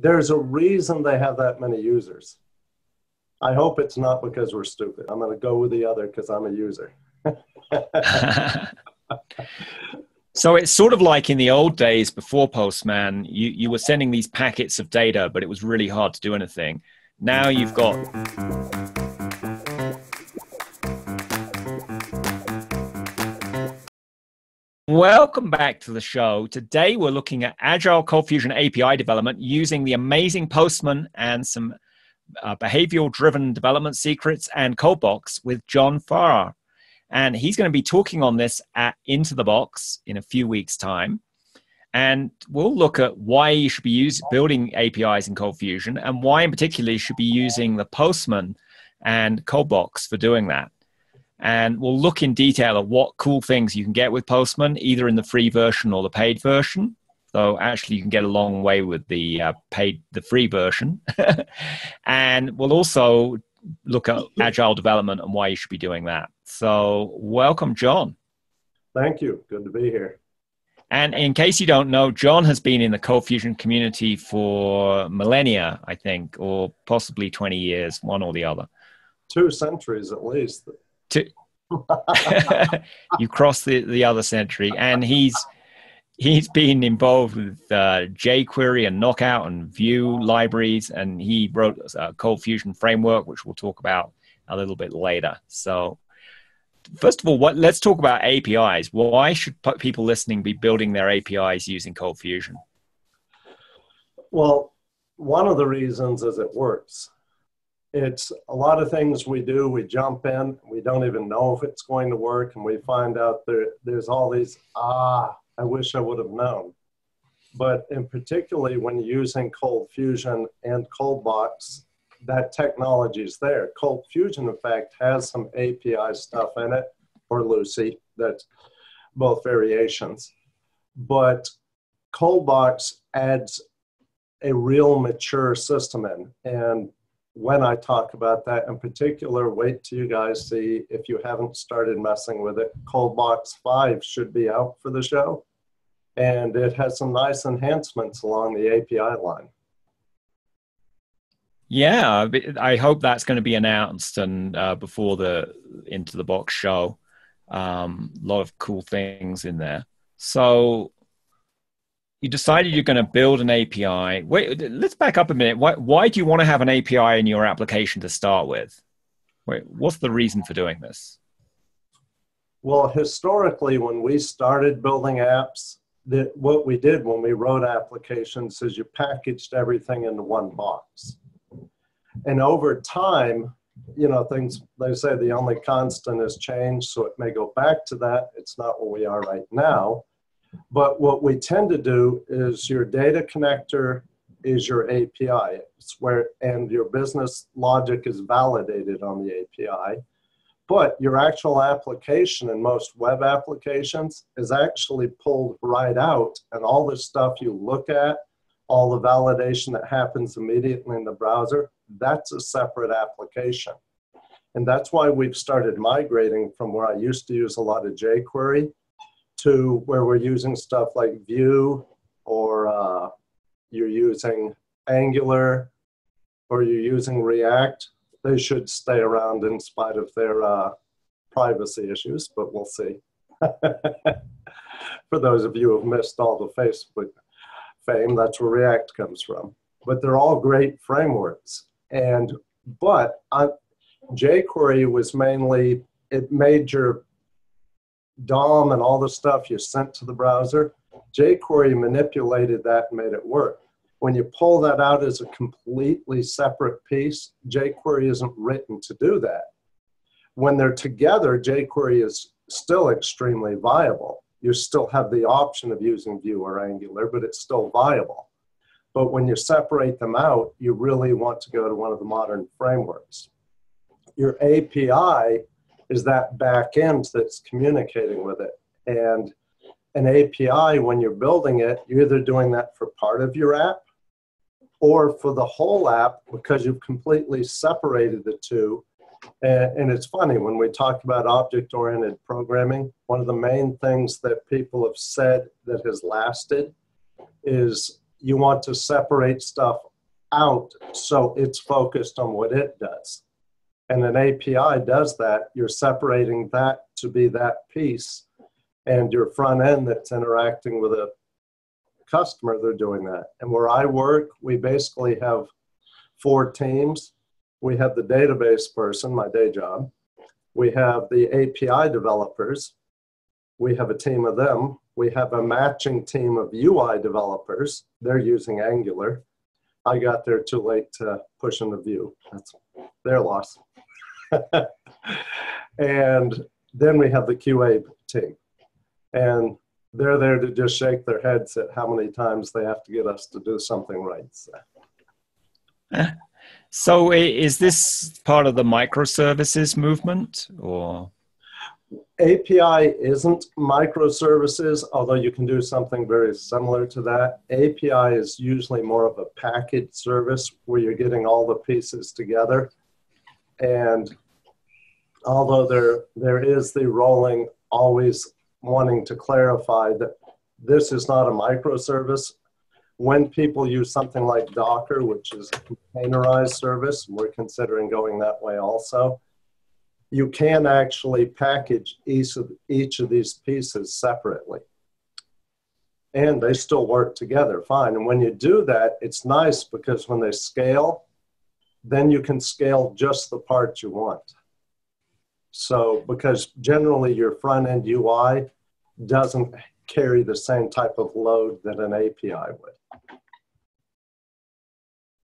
there's a reason they have that many users. I hope it's not because we're stupid. I'm going to go with the other because I'm a user. so it's sort of like in the old days before Postman, you, you were sending these packets of data, but it was really hard to do anything. Now you've got Welcome back to the show. Today we're looking at Agile ColdFusion API development using the amazing Postman and some uh, behavioral driven development secrets and ColdBox with John Farrar. And he's going to be talking on this at Into the Box in a few weeks' time. And we'll look at why you should be use, building APIs in ColdFusion and why, in particular, you should be using the Postman and ColdBox for doing that and we'll look in detail at what cool things you can get with Postman, either in the free version or the paid version. So actually, you can get a long way with the uh, paid, the free version, and we'll also look at agile development and why you should be doing that. So, welcome, John. Thank you. Good to be here. And in case you don't know, John has been in the ColdFusion community for millennia, I think, or possibly 20 years, one or the other. Two centuries at least to you cross the, the other century and he's he's been involved with uh, jquery and knockout and vue libraries and he wrote a Cold Fusion framework which we'll talk about a little bit later. So first of all what let's talk about apis why should people listening be building their apis using Cold Fusion? well one of the reasons is it works it's a lot of things we do. We jump in, we don't even know if it's going to work, and we find out there, there's all these, ah, I wish I would have known. But in particularly when using cold fusion and ColdBox, that technology is there. ColdFusion, in fact, has some API stuff in it, or Lucee, that's both variations. But ColdBox adds a real mature system in. And when I talk about that in particular, wait till you guys see if you haven't started messing with it. ColdBox 5 should be out for the show, and it has some nice enhancements along the API line. Yeah, I hope that's going to be announced and uh, before the Into the Box show. Um, a lot of cool things in there. So you decided you're going to build an API. Wait, let's back up a minute. Why, why do you want to have an API in your application to start with? Wait, what's the reason for doing this? Well, historically, when we started building apps, that what we did when we wrote applications is you packaged everything into one box. And over time, you know, things they say the only constant is change, so it may go back to that. It's not where we are right now but what we tend to do is your data connector is your API. It's where, and your business logic is validated on the API. But your actual application in most web applications is actually pulled right out, and all the stuff you look at, all the validation that happens immediately in the browser, that's a separate application. And that's why we've started migrating from where I used to use a lot of jQuery to where we're using stuff like Vue or uh, you're using Angular or you're using React, they should stay around in spite of their uh, privacy issues, but we'll see. For those of you who have missed all the Facebook fame, that's where React comes from. But they're all great frameworks. And but uh, jQuery was mainly it made your DOM and all the stuff you sent to the browser, jQuery manipulated that and made it work. When you pull that out as a completely separate piece, jQuery isn't written to do that. When they're together, jQuery is still extremely viable. You still have the option of using Vue or Angular, but it's still viable. But when you separate them out, you really want to go to one of the modern frameworks. Your API is that back end that's communicating with it. And an API, when you're building it, you're either doing that for part of your app or for the whole app because you've completely separated the two. And, it's funny, when we talk about object oriented programming, one of the main things that people have said that has lasted is you want to separate stuff out so it's focused on what it does. And an API does that. You're separating that to be that piece. And your front end that's interacting with a customer, they're doing that. And where I work, we basically have four teams. We have the database person, my day job. We have the API developers. We have a team of them. We have a matching team of UI developers. They're using Angular. I got there too late to push in the Vue. That's their loss. and then we have the QA team. And they're there to just shake their heads at how many times they have to get us to do something right. So, so is this part of the microservices movement or? API isn't microservices, although you can do something very similar to that. API is usually more of a package service where you're getting all the pieces together. And although there, there is the rolling, always wanting to clarify that this is not a microservice. When people use something like Docker, which is a containerized service, we're considering going that way also you can actually package each of, each of these pieces separately. And they still work together fine. And when you do that, it's nice because when they scale, then you can scale just the parts you want. So, because generally your front end UI doesn't carry the same type of load that an API would.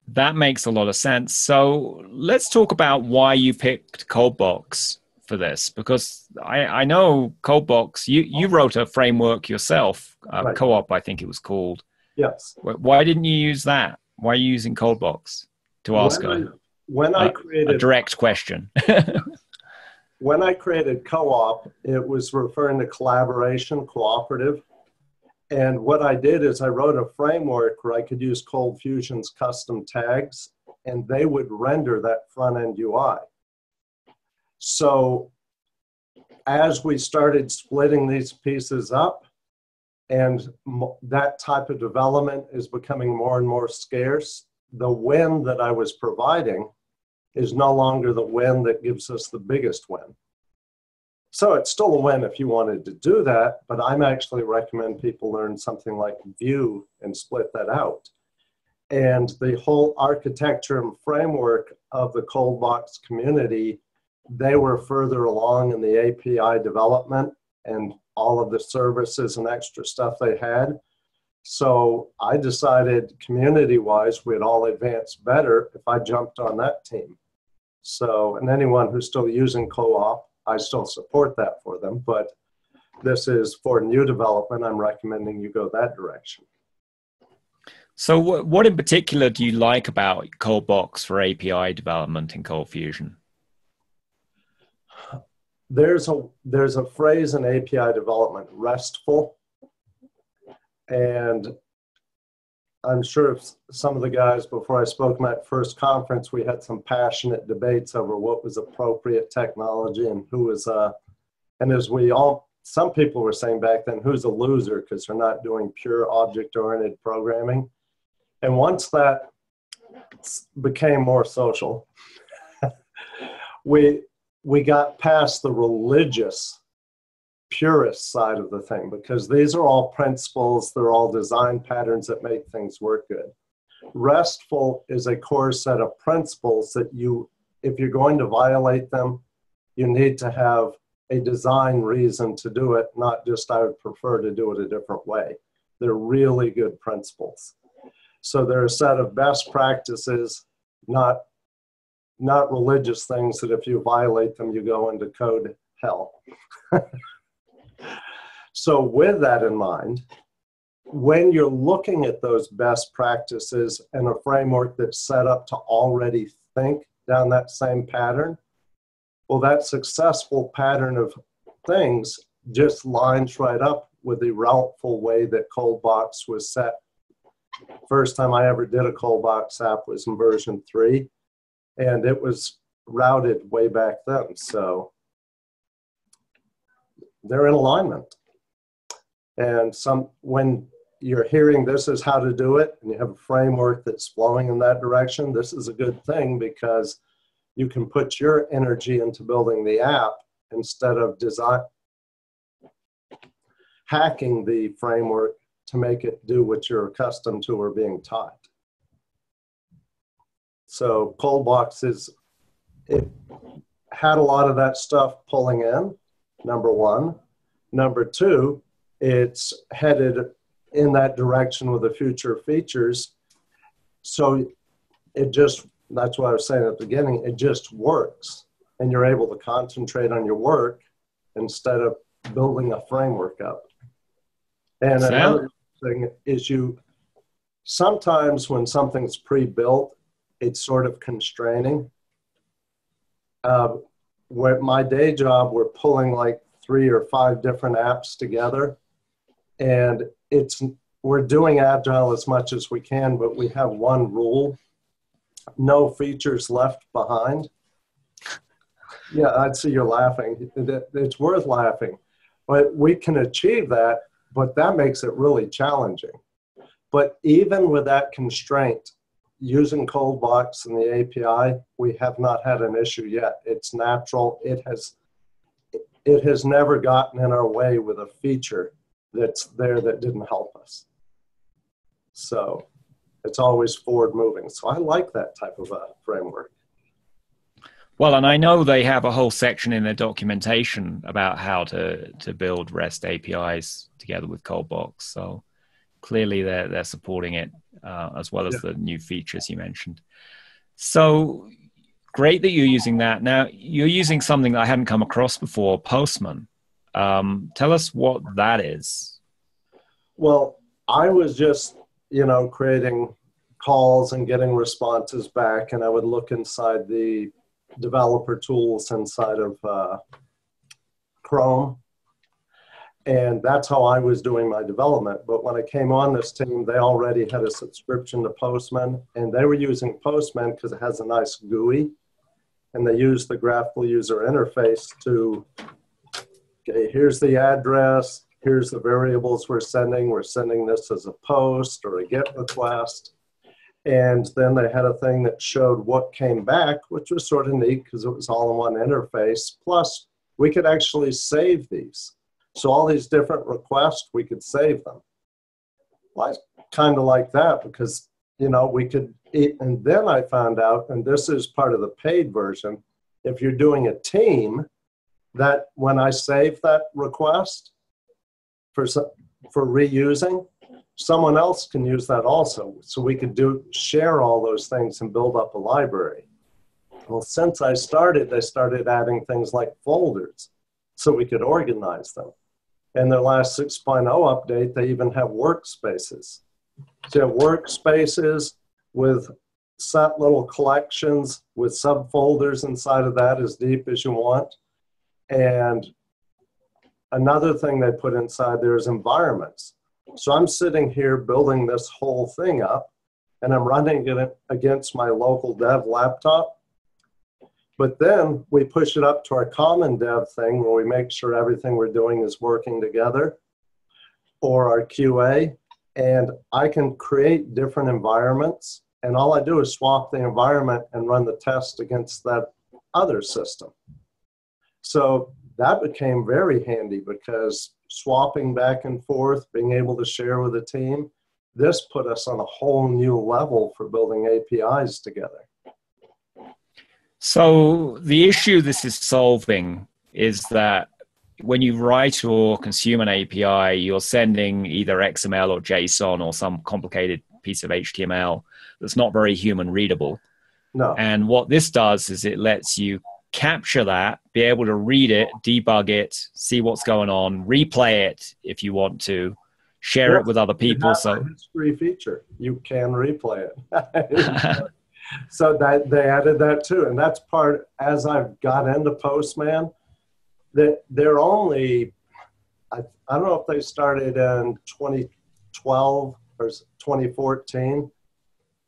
That makes a lot of sense. So let's talk about why you picked ColdBox for this, because I, I know ColdBox. You you wrote a framework yourself, uh, right. co-op, I think it was called. Yes. Why didn't you use that? Why are you using ColdBox to ask when a, I, when I created a direct question? when I created co-op, it was referring to collaboration, cooperative. And what I did is I wrote a framework where I could use Cold Fusion's custom tags and they would render that front end UI. So as we started splitting these pieces up, and that type of development is becoming more and more scarce, the win that I was providing is no longer the win that gives us the biggest win. So it's still a win if you wanted to do that, but I'm actually recommend people learn something like Vue and split that out. And the whole architecture and framework of the Coldbox community, they were further along in the API development and all of the services and extra stuff they had. So I decided community wise, we'd all advance better if I jumped on that team. So, and anyone who's still using co op, I still support that for them, but this is for new development. I'm recommending you go that direction. So, what in particular do you like about ColdBox for API development in Cold Fusion? There's a there's a phrase in API development, RESTful, and I'm sure some of the guys before I spoke my first conference, we had some passionate debates over what was appropriate technology and who was, uh, and as we all, some people were saying back then, who's a loser because they're not doing pure object oriented programming. And once that became more social, we, we got past the religious purist side of the thing because these are all principles, they're all design patterns that make things work good. Restful is a core set of principles that you, if you're going to violate them, you need to have a design reason to do it, not just I would prefer to do it a different way. They're really good principles. So they're a set of best practices, not not religious things that if you violate them, you go into code hell. So, with that in mind, when you're looking at those best practices and a framework that's set up to already think down that same pattern, well, that successful pattern of things just lines right up with the routeful way that Coldbox was set. First time I ever did a Coldbox app was in version three, and it was routed way back then. So they're in alignment. And some when you're hearing this is how to do it and you have a framework that's flowing in that direction, this is a good thing because you can put your energy into building the app instead of design hacking the framework to make it do what you're accustomed to or being taught. So Coldbox is it had a lot of that stuff pulling in, number one. Number two, it's headed in that direction with the future features. So it just, that's what I was saying at the beginning, it just works. And you're able to concentrate on your work instead of building a framework up. And Sam? another thing is you sometimes when something's pre-built, it's sort of constraining. Uh, where my day job, we're pulling like three or five different apps together, and it's we're doing agile as much as we can, but we have one rule: no features left behind. Yeah, I'd see you're laughing. It's worth laughing, but we can achieve that. But that makes it really challenging. But even with that constraint, using Coldbox and the API, we have not had an issue yet. It's natural. It has it has never gotten in our way with a feature that's there that didn't help us. So it's always forward moving. So I like that type of a framework. Well, and I know they have a whole section in their documentation about how to to build REST APIs together with Coldbox. So clearly they're they're supporting it uh, as well as yeah. the new features you mentioned. So great that you're using that. Now you're using something that I hadn't come across before, Postman. Um, tell us what that is. Well, I was just you know creating calls and getting responses back, and I would look inside the developer tools inside of uh, Chrome and that's how I was doing my development. But when I came on this team, they already had a subscription to Postman, and they were using Postman because it has a nice GUI, and they use the graphical user interface to, okay, here's the address, here's the variables we're sending. We're sending this as a post or a GET request. And then they had a thing that showed what came back, which was sort of neat because it was all in one interface. Plus, we could actually save these. So all these different requests, we could save them. Well, I kind of like that because, you know, we could, and then I found out, and this is part of the paid version, if you're doing a team, that when I save that request for, for reusing, someone else can use that also. So we could do share all those things and build up a library. Well, since I started, they started adding things like folders so we could organize them. In their last 6.0 update, they even have workspaces. So you have workspaces with set little collections with subfolders inside of that as deep as you want. And another thing they put inside there is environments. So I'm sitting here building this whole thing up and I'm running it against my local dev laptop. But then we push it up to our common dev thing where we make sure everything we're doing is working together or our QA. And I can create different environments. And all I do is swap the environment and run the test against that other system. So that became very handy because swapping back and forth, being able to share with a team, this put us on a whole new level for building APIs together. So the issue this is solving is that when you write or consume an API, you're sending either XML or JSON or some complicated piece of HTML that's not very human readable. No. And what this does is it lets you capture that, be able to read it, debug it, see what's going on, replay it if you want to, share it with other people. So free feature, you can replay it. so that they added that too and that's part as i've got into postman that they're only I, I don't know if they started in 2012 or 2014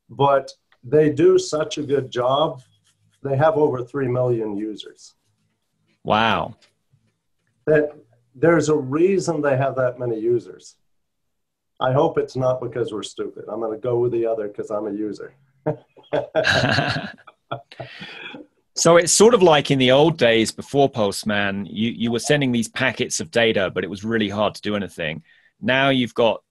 but they do such a good job they have over 3 million users wow that there's a reason they have that many users I hope it's not because we're stupid. I'm going to go with the other because I'm a user. so it's sort of like in the old days before Postman, you, you were sending these packets of data, but it was really hard to do anything. Now you've got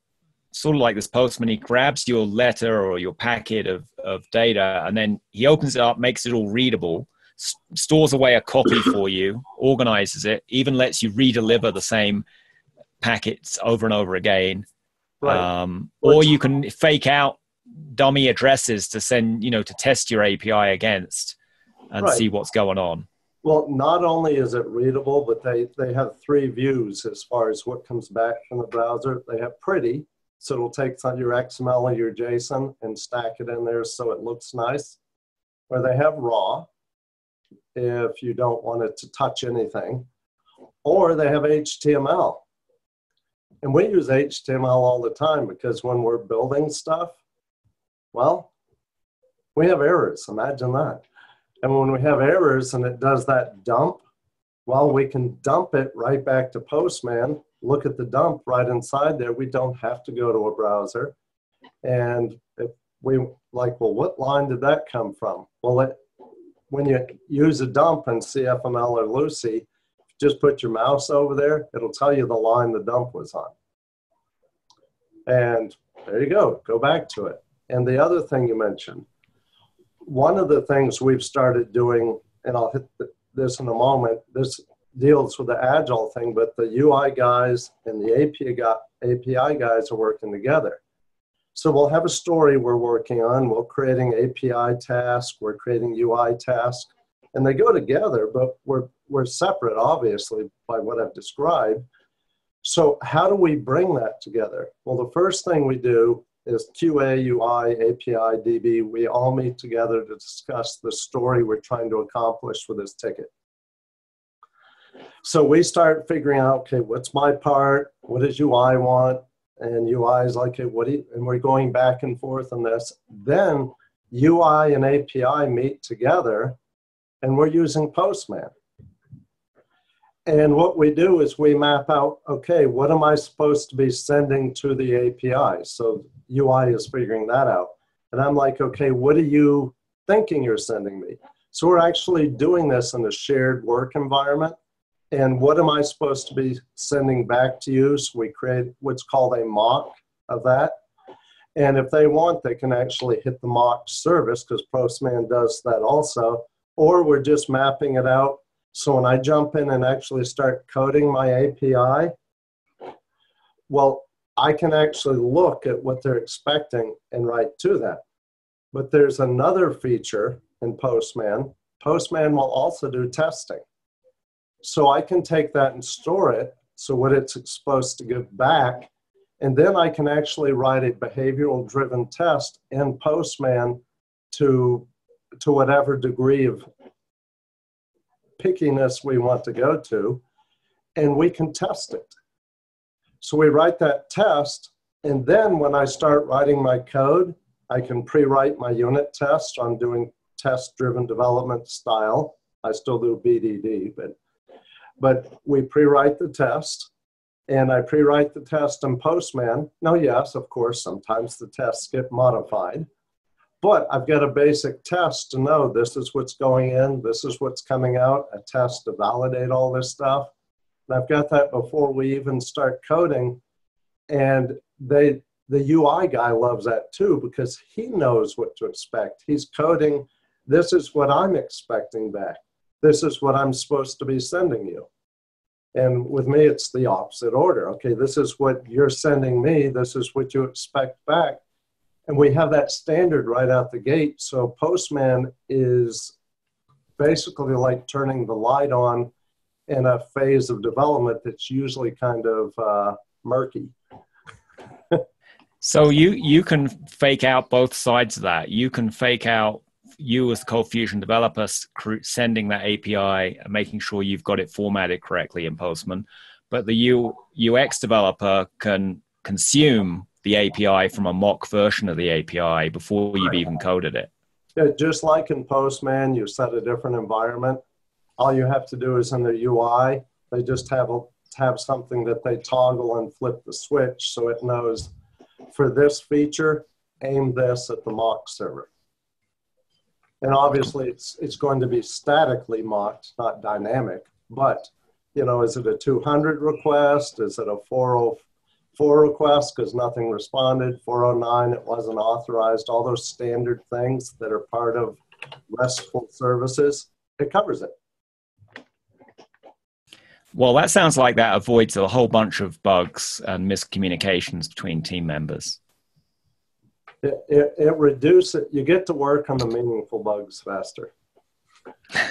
sort of like this postman, he grabs your letter or your packet of, of data and then he opens it up, makes it all readable, st- stores away a copy for you, organizes it, even lets you redeliver the same packets over and over again. Right. Um, or you can fake out dummy addresses to send, you know, to test your API against and right. see what's going on. Well, not only is it readable, but they, they have three views as far as what comes back from the browser. They have pretty, so it'll take your XML or your JSON and stack it in there so it looks nice. Or they have raw, if you don't want it to touch anything. Or they have HTML. And we use HTML all the time because when we're building stuff, well, we have errors. Imagine that. And when we have errors and it does that dump, well, we can dump it right back to Postman, look at the dump right inside there. We don't have to go to a browser. And if we like, well, what line did that come from? Well, it, when you use a dump in CFML or Lucee, just put your mouse over there, it'll tell you the line the dump was on. And there you go, go back to it. And the other thing you mentioned, one of the things we've started doing, and I'll hit this in a moment, this deals with the agile thing, but the UI guys and the API guys are working together. So we'll have a story we're working on. We're creating API task. We're creating UI task, and they go together, but we're we're separate, obviously, by what I've described. So how do we bring that together? Well, the first thing we do is QA, UI, API, DB. We all meet together to discuss the story we're trying to accomplish with this ticket. So we start figuring out, okay, what's my part? What does UI want? And UI is like, okay, what do you, and we're going back and forth on this. Then UI and API meet together and we're using Postman. And what we do is we map out, okay, what am I supposed to be sending to the API? So UI is figuring that out. And I'm like, okay, what are you thinking you're sending me? So we're actually doing this in a shared work environment. And what am I supposed to be sending back to you? So we create what's called a mock of that. And if they want, they can actually hit the mock service because Postman does that also. Or we're just mapping it out. So when I jump in and actually start coding my API, well, I can actually look at what they're expecting and write to that. But there's another feature in Postman. Postman will also do testing. So I can take that and store it. So what it's supposed to give back. And then I can actually write a behavioral driven test in Postman to, to whatever degree of pickiness we want to go to. And we can test it. So we write that test. And then when I start writing my code, I can pre write my unit test. I'm doing test driven development style. I still do BDD, but but we pre-write the test and I pre-write the test in Postman. Now, yes, of course, sometimes the tests get modified, but I've got a basic test to know this is what's going in, this is what's coming out, a test to validate all this stuff. And I've got that before we even start coding. And they, the UI guy loves that too because he knows what to expect. He's coding, this is what I'm expecting back this is what I'm supposed to be sending you. And with me, it's the opposite order. Okay, this is what you're sending me, this is what you expect back. And we have that standard right out the gate. So Postman is basically like turning the light on in a phase of development that's usually kind of uh, murky. so you you can fake out both sides of that. You can fake out you as the Cold Fusion developer sending that API and making sure you've got it formatted correctly in Postman. But the U, UX developer can consume the API from a mock version of the API before you've even coded it. Yeah, just like in Postman, you set a different environment. All you have to do is in the UI, they just have a, have something that they toggle and flip the switch so it knows for this feature, aim this at the mock server. And obviously, it's, it's going to be statically mocked, not dynamic. But, you know, is it a 200 request? Is it a 404 request because nothing responded? 409, it wasn't authorized. All those standard things that are part of RESTful services, it covers it. Well, that sounds like that avoids a whole bunch of bugs and miscommunications between team members. It, it, it reduces, you get to work on the meaningful bugs faster.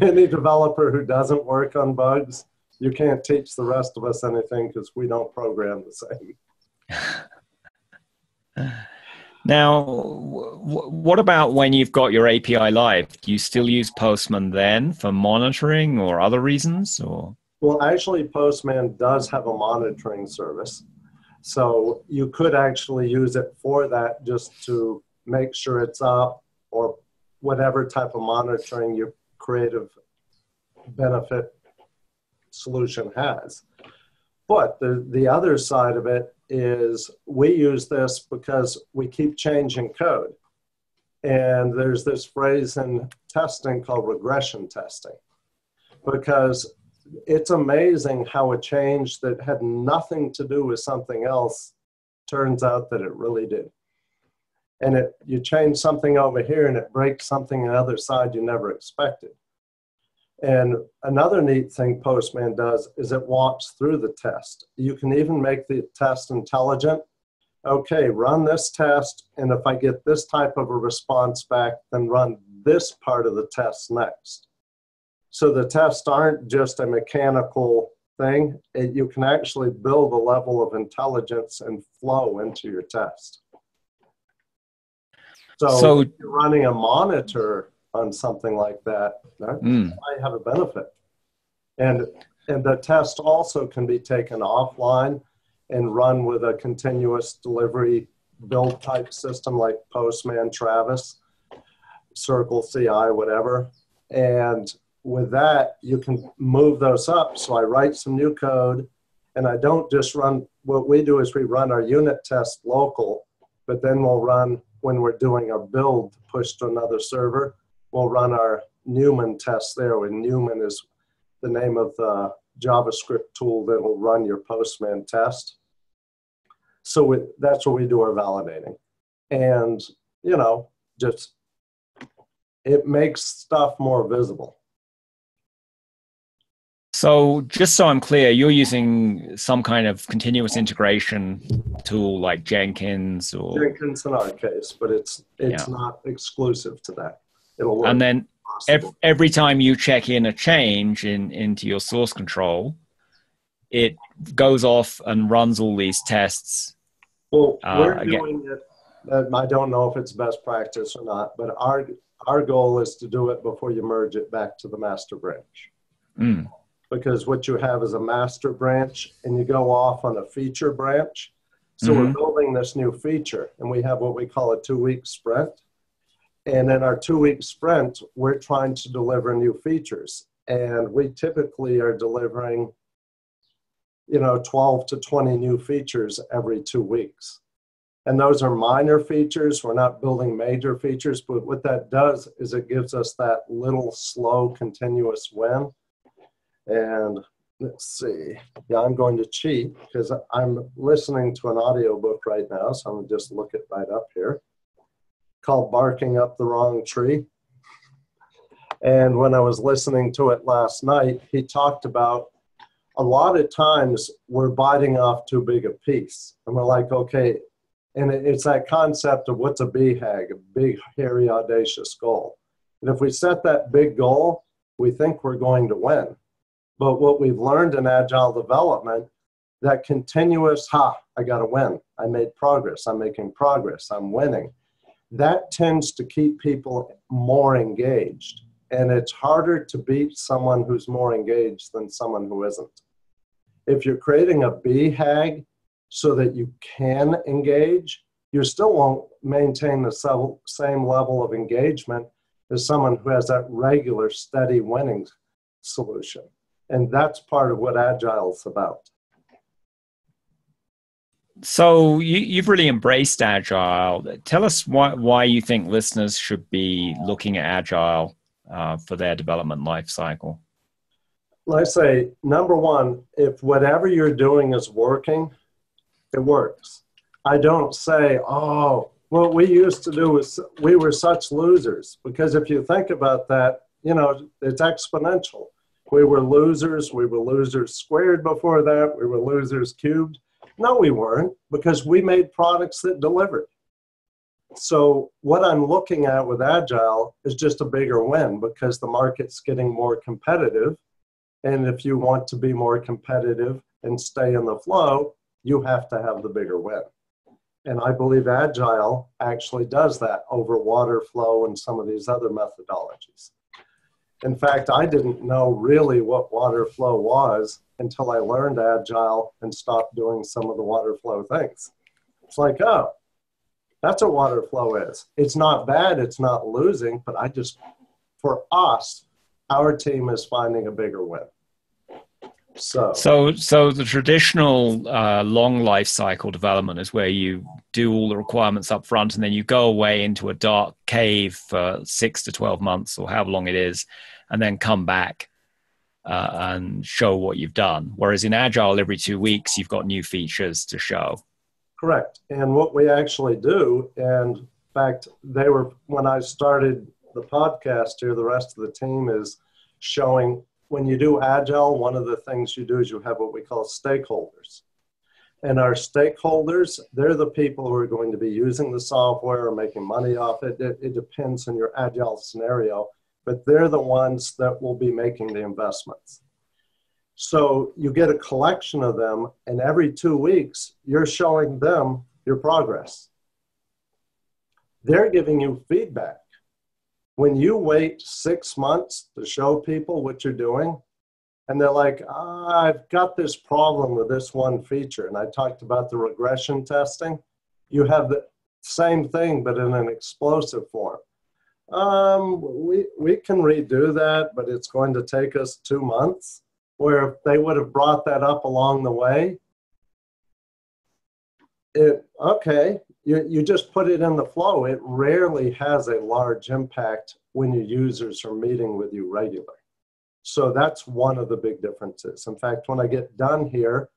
Any developer who doesn't work on bugs, you can't teach the rest of us anything because we don't program the same. Now, what about when you've got your API live? Do you still use Postman then for monitoring or other reasons? Or well, actually, Postman does have a monitoring service, so you could actually use it for that, just to make sure it's up or whatever type of monitoring your creative benefit solution has. But the, the other side of it is we use this because we keep changing code. And there's this phrase in testing called regression testing because it's amazing how a change that had nothing to do with something else turns out that it really did. And it, you change something over here and it breaks something on the other side you never expected. And another neat thing Postman does is it walks through the test. You can even make the test intelligent. Okay, run this test, and if I get this type of a response back, then run this part of the test next. So the tests aren't just a mechanical thing, it, you can actually build a level of intelligence and flow into your test. So, so you're running a monitor on something like that, that mm. might have a benefit. And and the test also can be taken offline and run with a continuous delivery build type system like Postman, Travis, Circle CI, whatever. And with that, you can move those up. So I write some new code and I don't just run, what we do is we run our unit test local, but then we'll run when we're doing a build push to another server we'll run our Newman test there. And Newman is the name of the JavaScript tool that will run your Postman test. So we, that's what we do our validating. And, you know, just it makes stuff more visible. So, just so I'm clear, you're using some kind of continuous integration tool like Jenkins or Jenkins in our case, but it's it's yeah. not exclusive to that. It'll work. And then every, every time you check in a change in into your source control, it goes off and runs all these tests. Well, uh, we're uh, doing it. I don't know if it's best practice or not, but our our goal is to do it before you merge it back to the master branch. Mm. Because what you have is a master branch, and you go off on a feature branch. So mm-hmm. we're building this new feature, and we have what we call a two-week sprint. And in our two week sprint, we're trying to deliver new features. And we typically are delivering, you know, 12 to 20 new features every two weeks. And those are minor features. We're not building major features, but what that does is it gives us that little slow, continuous win. And let's see. Yeah, I'm going to cheat because I'm listening to an audiobook right now. So I'm going to just look it right up here called Barking Up the Wrong Tree. And when I was listening to it last night, he talked about a lot of times we're biting off too big a piece. And we're like, okay, and it's that concept of what's a BHAG, a big, hairy, audacious goal. And if we set that big goal, we think we're going to win. But what we've learned in agile development, that continuous, ha, I got to win. I made progress. I'm making progress. I'm winning that tends to keep people more engaged. And it's harder to beat someone who's more engaged than someone who isn't. If you're creating a BHAG so that you can engage, you still won't maintain the same level of engagement as someone who has that regular, steady winning solution. And that's part of what Agile is about. So you, have really embraced agile. Tell us why why you think listeners should be looking at agile uh, for their development life cycle. I say number one, if whatever you're doing is working, it works. I don't say, oh, what we used to do was we were such losers because if you think about that, you know, it's exponential. We were losers. We were losers squared before that. We were losers cubed. No, we weren't because we made products that delivered. So, what I'm looking at with Agile is just a bigger win because the market's getting more competitive. And if you want to be more competitive and stay in the flow, you have to have the bigger win. And I believe Agile actually does that over water flow and some of these other methodologies. In fact, I didn't know really what water flow was until I learned Agile and stopped doing some of the water flow things. It's like, oh, that's what water flow is. It's not bad, it's not losing, but I just, for us, our team is finding a bigger win. So, so, so the traditional uh, long life cycle development is where you do all the requirements up front, and then you go away into a dark cave for six to twelve months, or however long it is, and then come back uh, and show what you've done. Whereas in Agile, every two weeks, you've got new features to show. Correct. And what we actually do, and in fact, they were when I started the podcast here, the rest of the team is showing when you do agile, one of the things you do is you have what we call stakeholders. And our stakeholders, they're the people who are going to be using the software or making money off it. It, it depends on your agile scenario, but they're the ones that will be making the investments. So you get a collection of them, and every two weeks, you're showing them your progress. They're giving you feedback when you wait six months to show people what you're doing, and they're like, I've got this problem with this one feature, and I talked about the regression testing, you have the same thing but in an explosive form. Um, we, we can redo that, but it's going to take us two months. Where if they would have brought that up along the way, it okay, you, you just put it in the flow. It rarely has a large impact when your users are meeting with you regularly. So that's one of the big differences. In fact, when I get done here,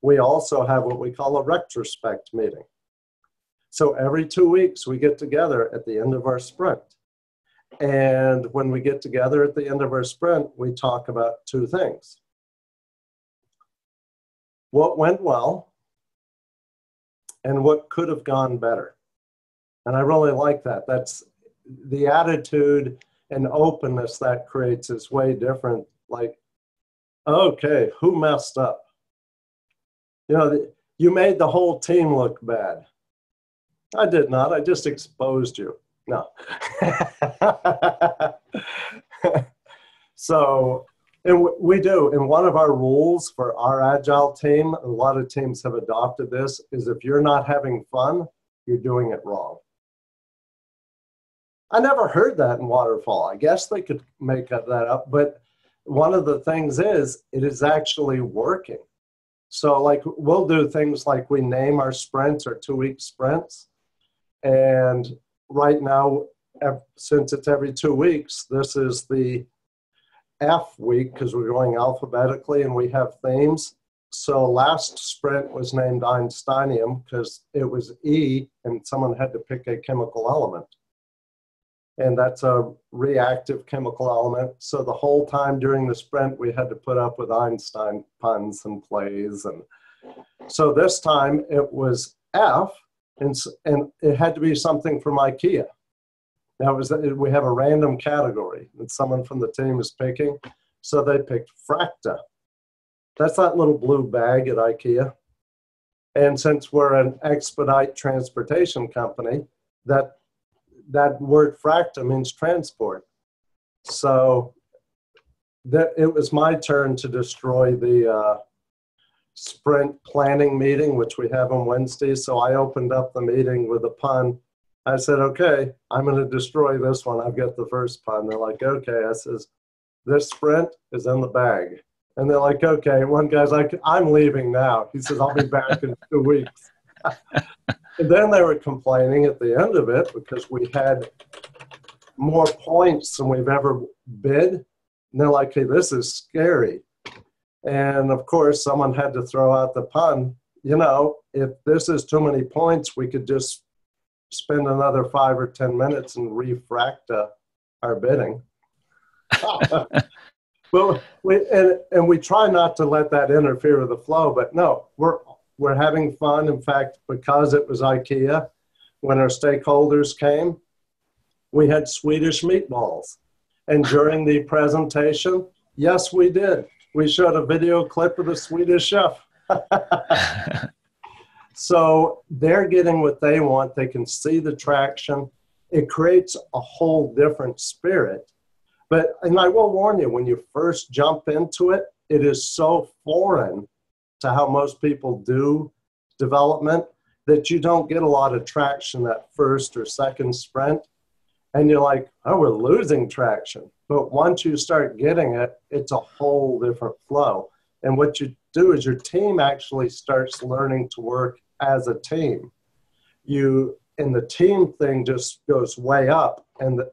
we also have what we call a retrospect meeting. So every two weeks, we get together at the end of our sprint. And when we get together at the end of our sprint, we talk about two things what went well and what could have gone better. And I really like that. That's the attitude and openness that creates is way different. Like, okay, who messed up? You know, you made the whole team look bad. I did not. I just exposed you. No. so and we do. And one of our rules for our agile team, a lot of teams have adopted this, is if you're not having fun, you're doing it wrong. I never heard that in waterfall. I guess they could make that up, but one of the things is it is actually working. So, like, we'll do things like we name our sprints or two week sprints. And right now, since it's every two weeks, this is the F week because we're going alphabetically and we have themes. So last sprint was named Einsteinium because it was E and someone had to pick a chemical element. And that's a reactive chemical element. So the whole time during the sprint, we had to put up with Einstein puns and plays. And so this time it was F, and, and it had to be something from IKEA. Now was we have a random category that someone from the team is picking, so they picked Frakta. That's that little blue bag at IKEA. And since we're an expedite transportation company, that that word frakta means transport. So that it was my turn to destroy the uh, sprint planning meeting, which we have on Wednesday. So I opened up the meeting with a pun I said, okay, I'm going to destroy this one. I've got the first pun. They're like, okay. I says, this sprint is in the bag. And they're like, okay. One guy's like, I'm leaving now. He says, I'll be back in two weeks. and then they were complaining at the end of it because we had more points than we've ever bid. And they're like, hey, this is scary. And of course, someone had to throw out the pun. You know, if this is too many points, we could just spend another five or 10 minutes and refracta uh, our bidding. but we, and, and we try not to let that interfere with the flow, but no, we're, we're having fun. In fact, because it was IKEA, when our stakeholders came, we had Swedish meatballs. And during the presentation, yes, we did. We showed a video clip of the Swedish chef. so they're getting what they want. They can see the traction. It creates a whole different spirit. But, and I will warn you, when you first jump into it, it is so foreign to how most people do development that you don't get a lot of traction that first or second sprint. And you're like, oh, we're losing traction. But once you start getting it, it's a whole different flow. And what you do is your team actually starts learning to work as a team. You and the team thing just goes way up, and the,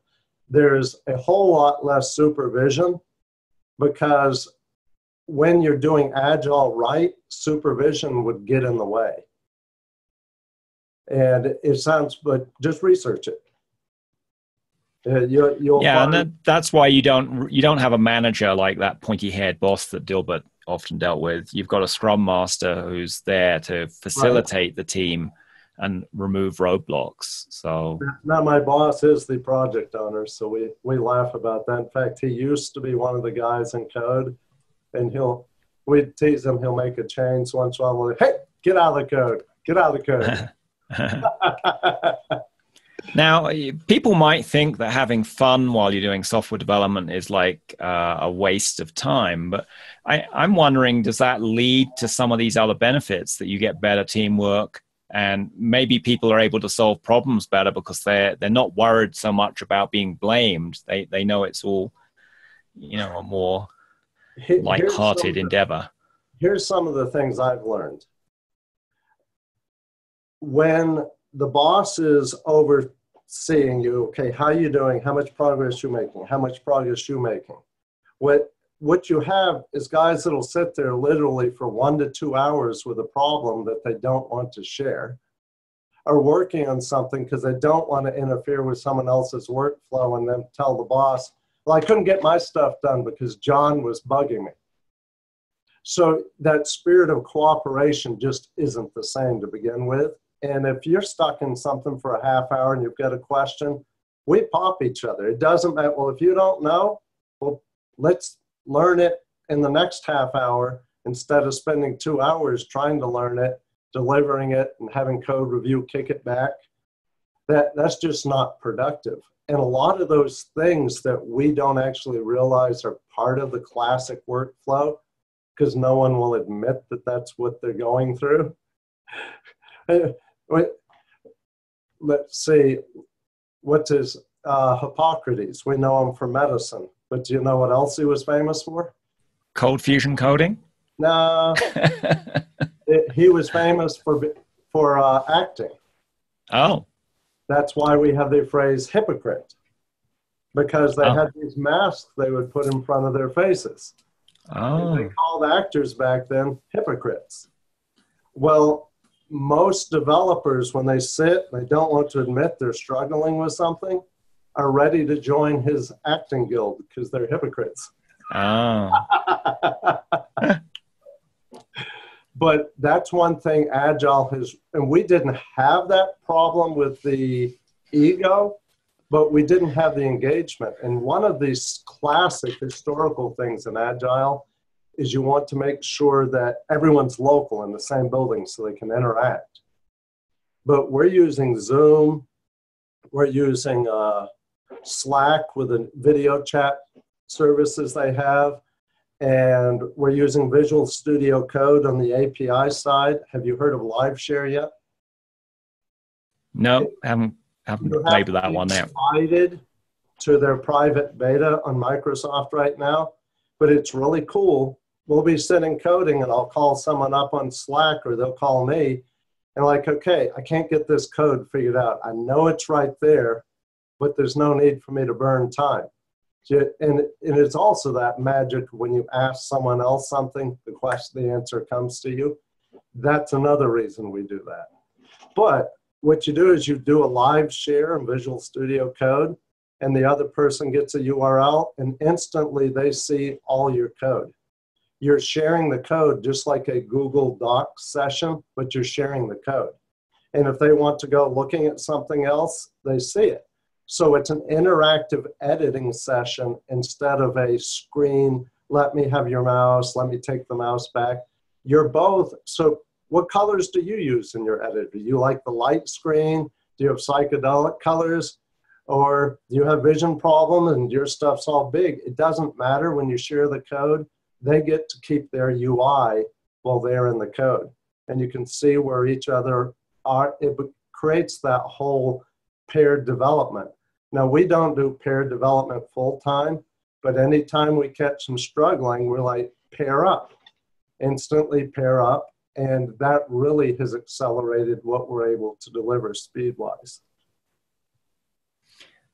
there's a whole lot less supervision because when you're doing agile right, supervision would get in the way. And it sounds, but just research it. Uh, you, yeah, find... and that, that's why you don't you don't have a manager like that pointy haired boss that Dilbert often dealt with. You've got a scrum master who's there to facilitate right. the team and remove roadblocks. So now my boss is the project owner, so we we laugh about that. In fact, he used to be one of the guys in code, and he'll we tease him. He'll make a change once in a while. We'll, hey, get out of the code! Get out of the code! now, people might think that having fun while you're doing software development is like uh, a waste of time, but I, I'm wondering, does that lead to some of these other benefits that you get better teamwork? and maybe people are able to solve problems better because they're they're not worried so much about being blamed. They they know it's all, you know, a more light-hearted endeavor. Here's some of the things I've learned. When the boss is overseeing you, okay, how you doing? How much progress you making? How much progress you making? What what you have is guys that'll sit there literally for one to two hours with a problem that they don't want to share or working on something because they don't want to interfere with someone else's workflow and then tell the boss, well, I couldn't get my stuff done because John was bugging me. So that spirit of cooperation just isn't the same to begin with. And if you're stuck in something for a half hour and you've got a question, we pop each other. It doesn't matter. Well, if you don't know, well, let's learn it in the next half hour instead of spending two hours trying to learn it, delivering it, and having code review kick it back. That, that's just not productive. And a lot of those things that we don't actually realize are part of the classic workflow because no one will admit that that's what they're going through. Let's see, what is uh, Hippocrates? We know him for medicine. But do you know what else he was famous for? ColdFusion coding? No. it, he was famous for, for uh, acting. Oh. That's why we have the phrase hypocrite, because they oh. had these masks they would put in front of their faces. Oh. And they called actors back then hypocrites. Well, most developers, when they sit, they don't want to admit they're struggling with something are ready to join his acting guild because they're hypocrites. Oh. but that's one thing Agile has, and we didn't have that problem with the ego, but we didn't have the engagement. And one of these classic historical things in Agile is you want to make sure that everyone's local in the same building so they can interact. But we're using Zoom, we're using uh, Slack with the video chat services they have. And we're using Visual Studio Code on the API side. Have you heard of LiveShare yet? No, haven't haven't played with that one there. Invited to their private beta on Microsoft right now, but it's really cool. We'll be sitting coding, and I'll call someone up on Slack, or they'll call me, And like, okay, I can't get this code figured out. I know it's right there, but there's no need for me to burn time. And, and it's also that magic when you ask someone else something, the question, the answer comes to you. That's another reason we do that. But what you do is you do a live share in Visual Studio Code, and the other person gets a URL, and instantly they see all your code. You're sharing the code just like a Google Docs session, but you're sharing the code. And if they want to go looking at something else, they see it. So it's an interactive editing session instead of a screen, let me have your mouse, let me take the mouse back. You're both, so what colors do you use in your editor? Do you like the light screen? Do you have psychedelic colors? Or do you have vision problem and your stuff's all big? It doesn't matter when you share the code. They get to keep their UI while they're in the code. And you can see where each other are. It creates that whole paired development. Now, we don't do paired development full time, but anytime we catch them struggling, we're like, pair up, instantly pair up. And that really has accelerated what we're able to deliver speed wise.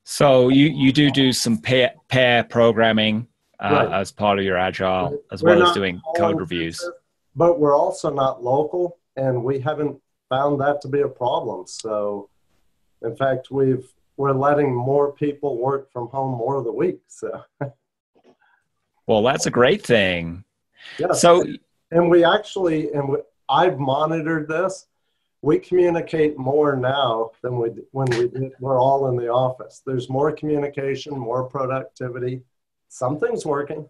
So you, you do do some pair, pair programming uh, right. as part of your agile, as we're well as doing code reviews. But we're also not local, and we haven't found that to be a problem. So in fact, we've we're letting more people work from home more of the week. So, well, that's a great thing. Yeah. So, and we actually, and we, I've monitored this. We communicate more now than we when we did, we're all in the office. There's more communication, more productivity. Something's working.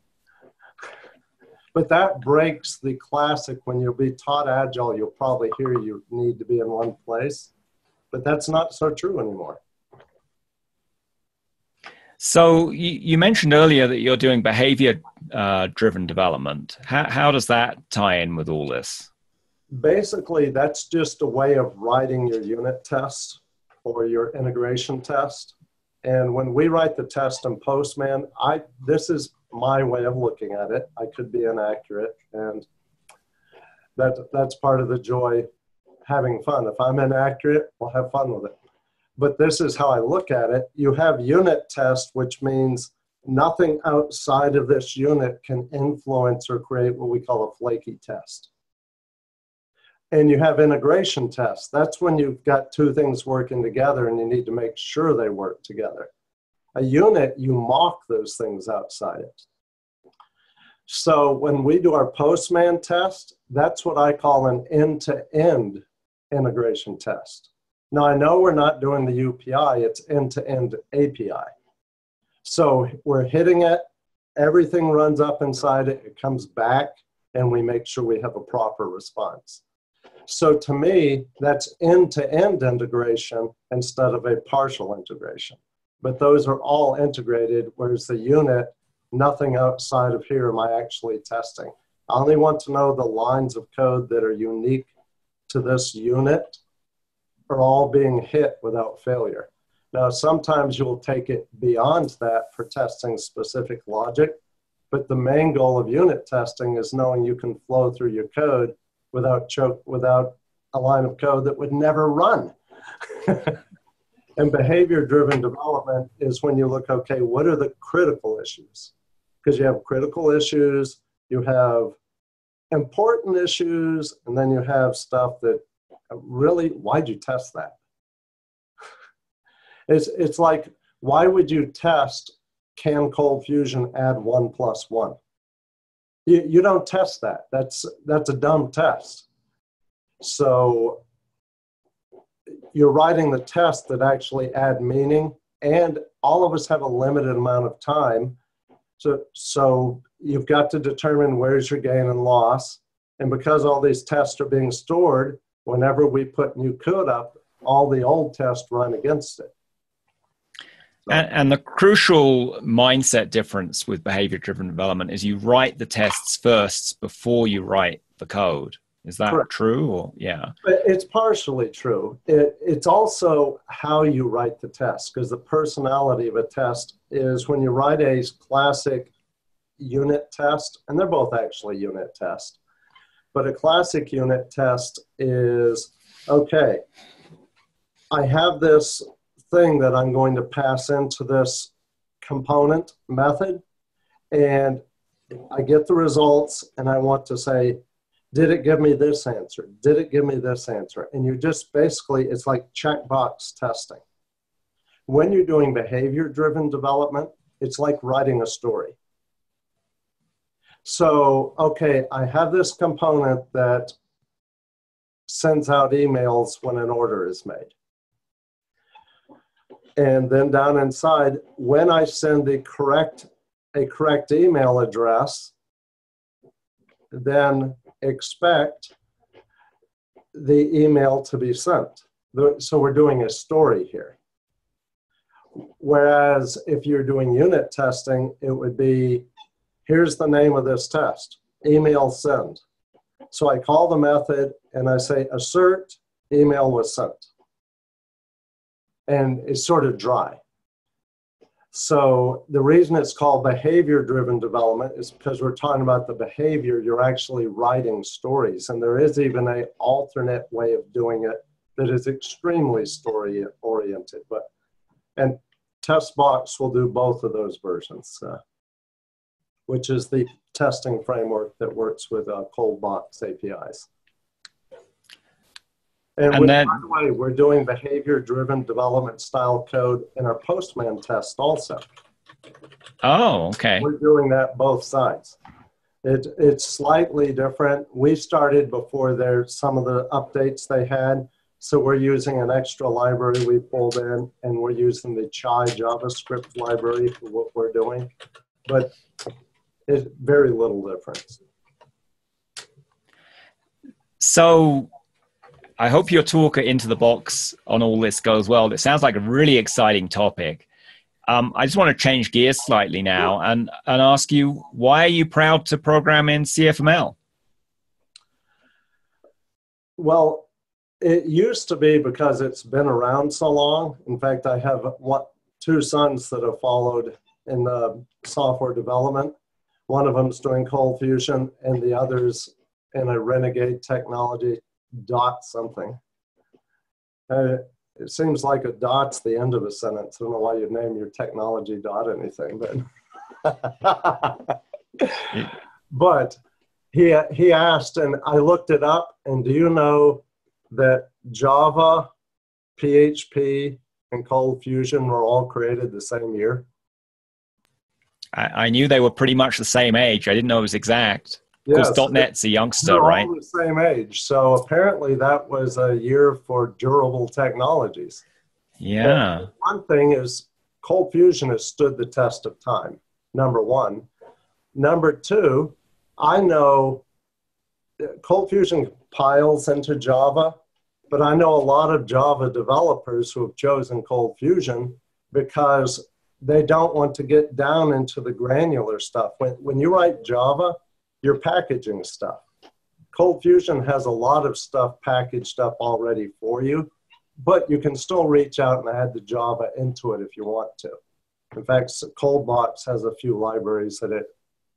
But that breaks the classic when you'll be taught agile, you'll probably hear you need to be in one place but that's not so true anymore. So you, you mentioned earlier that you're doing behavior uh, driven development. How, how does that tie in with all this? Basically, that's just a way of writing your unit test or your integration test. And when we write the test in Postman, I this is my way of looking at it. I could be inaccurate, and that that's part of the joy having fun. If I'm inaccurate, we'll have fun with it. But this is how I look at it. You have unit test, which means nothing outside of this unit can influence or create what we call a flaky test. And you have integration tests. That's when you've got two things working together and you need to make sure they work together. A unit, you mock those things outside it. So when we do our Postman test, that's what I call an end to end integration test. Now, I know we're not doing the UPI, it's end to end API. So we're hitting it, everything runs up inside it, it comes back, and we make sure we have a proper response. So to me, that's end to end integration instead of a partial integration. But those are all integrated, whereas the unit, nothing outside of here am I actually testing. I only want to know the lines of code that are unique to this unit are all being hit without failure. Now, sometimes you'll take it beyond that for testing specific logic, but the main goal of unit testing is knowing you can flow through your code without choke, without a line of code that would never run. and behavior driven development is when you look, okay, what are the critical issues? Because you have critical issues, you have important issues, and then you have stuff that really, why'd you test that? it's, it's like, why would you test can ColdFusion add one plus one? You, you don't test that. That's, that's a dumb test. So you're writing the tests that actually add meaning, and all of us have a limited amount of time. So, so you've got to determine where's your gain and loss. And because all these tests are being stored, whenever we put new code up, all the old tests run against it. And, and, the crucial mindset difference with behavior driven development is you write the tests first before you write the code. Is that Correct. true? Or yeah, it's partially true. It, it's also how you write the test because the personality of a test is when you write a classic unit test, and they're both actually unit tests. But a classic unit test is okay, I have this thing that I'm going to pass into this component method, and I get the results, and I want to say, did it give me this answer? Did it give me this answer? And you just basically, it's like checkbox testing. When you're doing behavior driven development, it's like writing a story. So, okay, I have this component that sends out emails when an order is made. And then down inside, when I send the correct a correct email address, then expect the email to be sent. So we're doing a story here. Whereas if you're doing unit testing, it would be here's the name of this test email send. So I call the method and I say assert email was sent. And it's sort of dry. So the reason it's called behavior driven development is because we're talking about the behavior, you're actually writing stories. And there is even an alternate way of doing it that is extremely story oriented. But and TestBox will do both of those versions, uh, which is the testing framework that works with uh, ColdBox APIs. And, and then, by the way, we're doing behavior driven development style code in our Postman test also. Oh, okay. We're doing that both sides. It, it's slightly different. We started before there some of the updates they had. So we're using an extra library we pulled in, and we're using the Chai JavaScript library for what we're doing. But it's very little difference. So I hope your talk into the box on all this goes well. It sounds like a really exciting topic. Um, I just want to change gears slightly now and, and ask you why are you proud to program in CFML? Well, it used to be because it's been around so long. In fact, I have what, two sons that have followed in the software development. One of them's doing ColdFusion, and the other's in a renegade technology dot something. Uh, it seems like a dot's the end of a sentence. I don't know why you'd name your technology dot anything, but but he he asked, and I looked it up. And do you know that Java, PHP, and ColdFusion were all created the same year? I, I knew they were pretty much the same age. I didn't know it was exact. Of yes, .NET's a youngster, they're right? All the same age. So apparently, that was a year for durable technologies. Yeah. And one thing is, ColdFusion has stood the test of time. Number one. Number two, I know ColdFusion compiles into Java, but I know a lot of Java developers who have chosen ColdFusion because they don't want to get down into the granular stuff. When, when you write Java, your packaging stuff. ColdFusion has a lot of stuff packaged up already for you, but you can still reach out and add the Java into it if you want to. In fact, ColdBox has a few libraries that it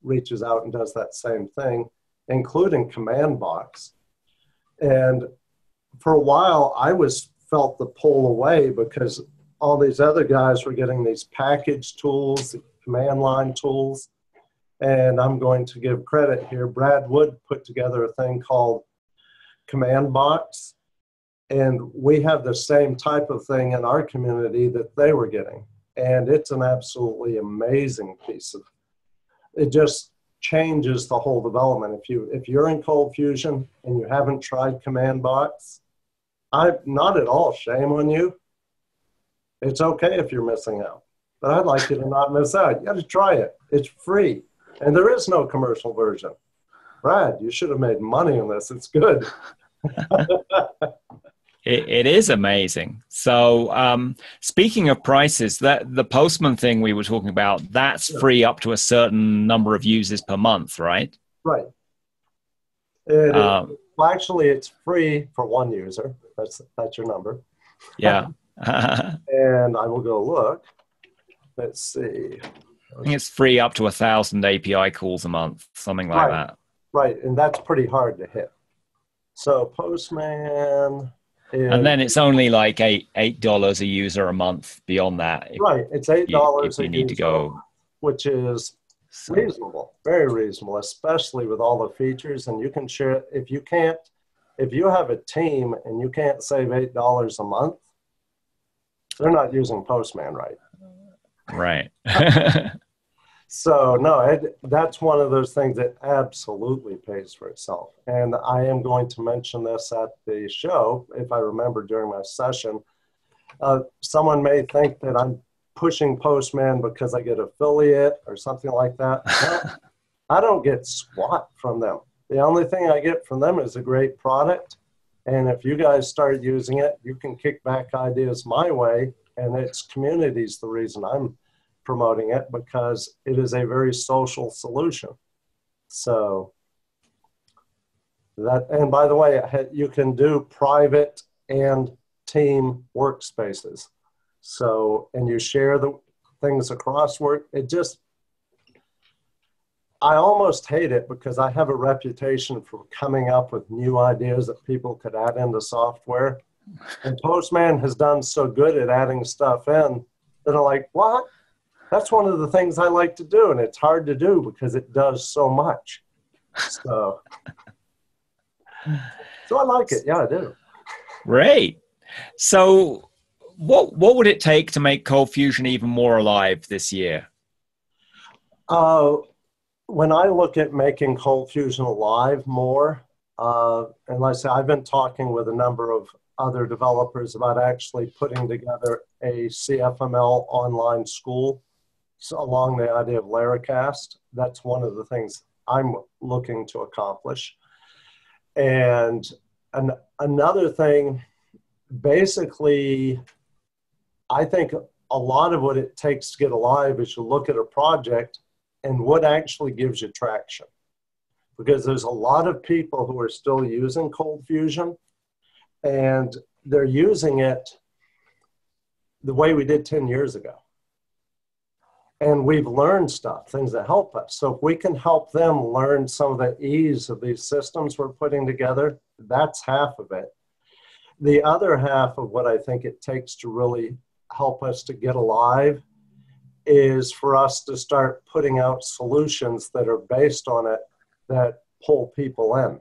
reaches out and does that same thing, including CommandBox. And for a while, I was felt the pull away because all these other guys were getting these package tools, command line tools, and I'm going to give credit here. Brad Wood put together a thing called CommandBox. and we have the same type of thing in our community that they were getting. And it's an absolutely amazing piece of it just changes the whole development. If you if you're in ColdFusion and you haven't tried CommandBox, I'm not at all shame on you. It's okay if you're missing out. But I'd like you to not miss out. You got to try it. It's free. And there is no commercial version. Brad, you should have made money on this. It's good. it, it is amazing. So, um, speaking of prices, that the Postman thing we were talking about, that's yeah. free up to a certain number of users per month, right? Right. It, um, well, actually, it's free for one user. That's that's your number. Yeah. and I will go look. Let's see. I think it's free up to a thousand API calls a month, something like right. that. Right, and that's pretty hard to hit. So Postman, and then it's only like eight eight dollars a user a month. Beyond that, right? It's eight dollars. You, you need to go, which is so. reasonable, very reasonable, especially with all the features. And you can share if you can't, if you have a team and you can't save eight dollars a month, they're not using Postman right. Right. so no, it, that's one of those things that absolutely pays for itself. And I am going to mention this at the show if I remember during my session. Uh, someone may think that I'm pushing Postman because I get affiliate or something like that. I don't get squat from them. The only thing I get from them is a great product. And if you guys start using it, you can kick back ideas my way and its communities the reason I'm promoting it because it is a very social solution. So that, and by the way, you can do private and team workspaces. So, and you share the things across work. It just, I almost hate it because I have a reputation for coming up with new ideas that people could add into software. And Postman has done so good at adding stuff in that I'm like, what? That's one of the things I like to do. And it's hard to do because it does so much. So, so I like it. Yeah, I do. Great. So, what what would it take to make ColdFusion even more alive this year? Uh, when I look at making ColdFusion alive more, uh, and like I say, I've been talking with a number of other developers about actually putting together a CFML online school along the idea of Laracast. That's one of the things I'm looking to accomplish. And an, another thing, basically, I think a lot of what it takes to get alive is to look at a project and what actually gives you traction. Because there's a lot of people who are still using ColdFusion and they're using it the way we did 10 years ago. And we've learned stuff, things that help us. So if we can help them learn some of the ease of these systems we're putting together, that's half of it. The other half of what I think it takes to really help us to get alive is for us to start putting out solutions that are based on it that pull people in.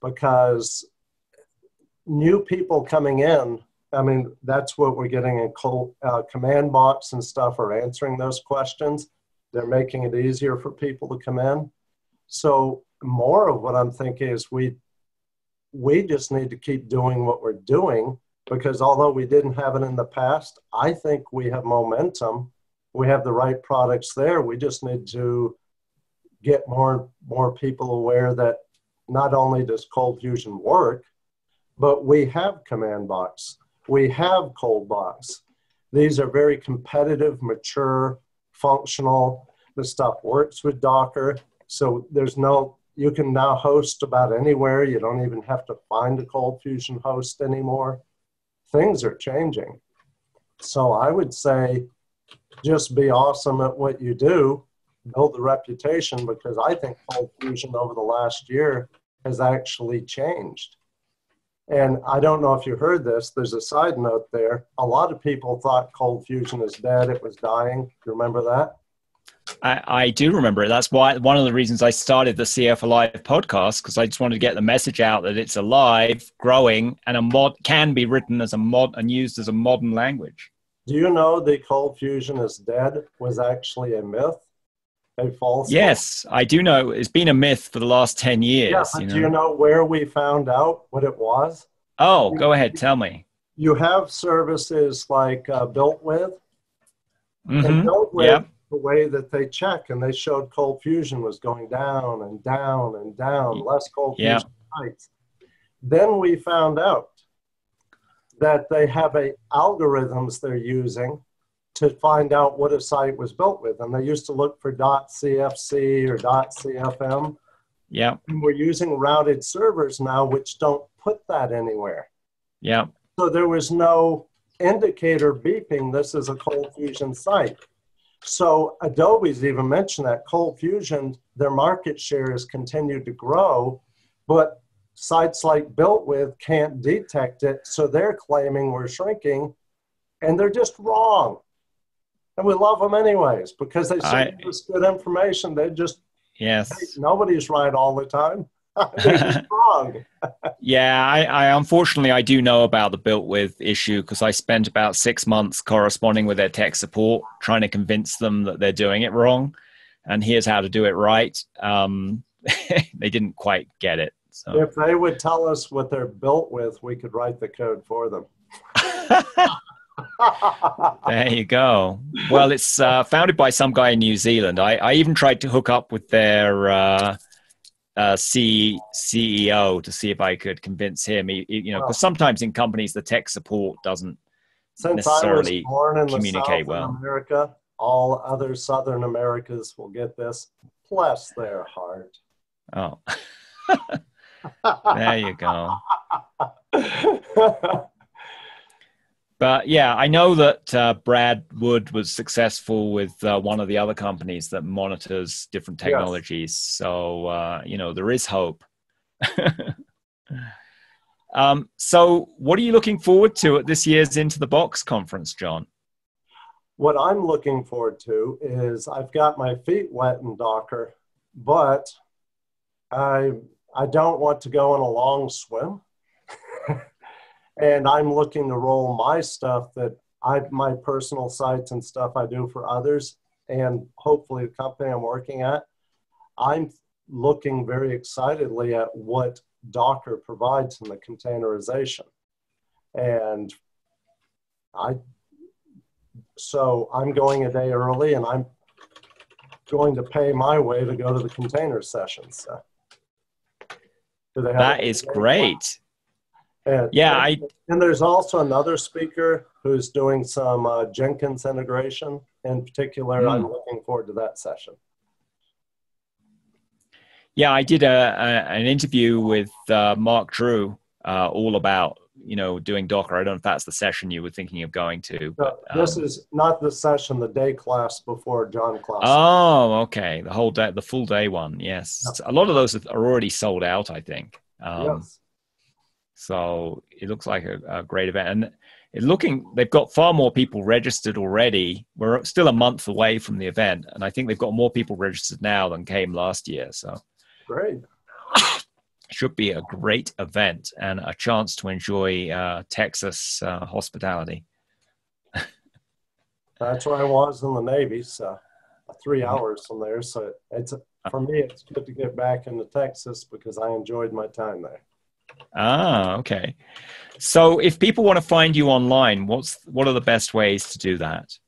Because new people coming in, I mean, that's what we're getting in cold, uh, CommandBox and stuff are answering those questions. They're making it easier for people to come in. So more of what I'm thinking is we we just need to keep doing what we're doing because although we didn't have it in the past, I think we have momentum. We have the right products there. We just need to get more more people aware that not only does ColdFusion work, but we have command box, we have ColdBox. These are very competitive, mature, functional. The stuff works with Docker. So there's no, you can now host about anywhere. You don't even have to find a ColdFusion host anymore. Things are changing. So I would say just be awesome at what you do, build the reputation, because I think Cold Fusion over the last year has actually changed. And I don't know if you heard this, there's a side note there. A lot of people thought ColdFusion is dead, it was dying. Do you remember that? I, I do remember it. That's why one of the reasons I started the CF Alive podcast because I just wanted to get the message out that it's alive, growing, and a mod can be written as a mod and used as a modern language. Do you know the ColdFusion is dead was actually a myth? A false Yes, I do know. It's been a myth for the last 10 years. Yeah, you know? do you know where we found out what it was? Oh, go ahead. Tell me. You have services like uh, BuiltWith. Mm-hmm. And BuiltWith, yep. the way that they check, and they showed ColdFusion was going down and down and down, less cold yep. fusion heights. Then we found out that they have a algorithms they're using to find out what a site was built with. And they used to look for .cfc or .cfm. Yeah. And we're using routed servers now, which don't put that anywhere. Yeah. So there was no indicator beeping, this is a ColdFusion site. So Adobe's even mentioned that ColdFusion, their market share has continued to grow, but sites like BuiltWith can't detect it, so they're claiming we're shrinking, and they're just wrong. And we love them anyways because they send I, us good information. They just yes, hey, nobody's right all the time. wrong. yeah, I, I, unfortunately I do know about the BuiltWith issue because I spent about six months corresponding with their tech support, trying to convince them that they're doing it wrong, and here's how to do it right. Um, they didn't quite get it. So. If they would tell us what they're built with, we could write the code for them. there you go. Well, it's uh, founded by some guy in New Zealand. I, I even tried to hook up with their uh, uh, C, CEO to see if I could convince him. He, you know, because sometimes in companies the tech support doesn't Since necessarily communicate well. America, all other Southern Americas will get this. Bless their heart. Oh. there you go. but yeah, I know that uh, Brad Wood was successful with uh, one of the other companies that monitors different technologies. Yes. So uh, you know there is hope. um, so, what are you looking forward to at this year's Into the Box conference, John? What I'm looking forward to is I've got my feet wet in Docker, but I I don't want to go on a long swim. And I'm looking to roll my stuff that I my personal sites and stuff I do for others and hopefully the company I'm working at. I'm looking very excitedly at what Docker provides in the containerization. And I so I'm going a day early and I'm going to pay my way to go to the container sessions. So that is great. And, yeah, I and there's also another speaker who's doing some uh, Jenkins integration. In particular, mm. I'm looking forward to that session. Yeah, I did a, a an interview with uh, Mark Drew uh, all about you know doing Docker. I don't know if that's the session you were thinking of going to. But, um, this is not the session, the day class before John class. Oh, okay, the whole day, the full day one. Yes, yep. a lot of those are already sold out. I think. Um, yes. So it looks like a, a great event, and looking they've got far more people registered already. We're still a month away from the event, and I think they've got more people registered now than came last year. So great should be a great event and a chance to enjoy uh, Texas uh, hospitality. That's where I was in the Navy, so three hours from there. So it's for me, it's good to get back into Texas because I enjoyed my time there. Ah, okay. So if people want to find you online, what's what are the best ways to do that?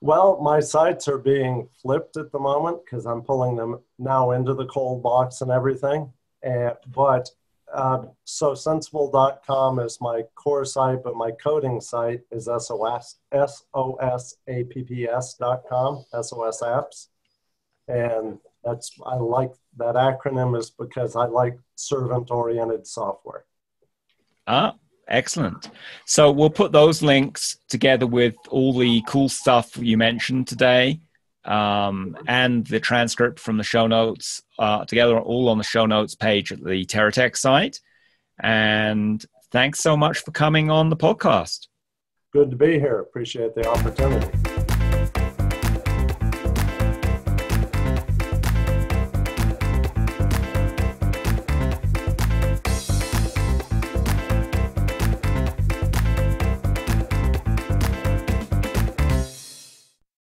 Well, my sites are being flipped at the moment because I'm pulling them now into the ColdBox and everything. And, but uh, sosensible.com is my core site, but my coding site is SOS, S-O-S-A-P-P-S.com, SOS apps. And that's, I like that acronym is because I like servant oriented software. Ah, excellent. So we'll put those links together with all the cool stuff you mentioned today um, and the transcript from the show notes uh, together, all on the show notes page at the TeraTech site. And thanks so much for coming on the podcast. Good to be here. Appreciate the opportunity.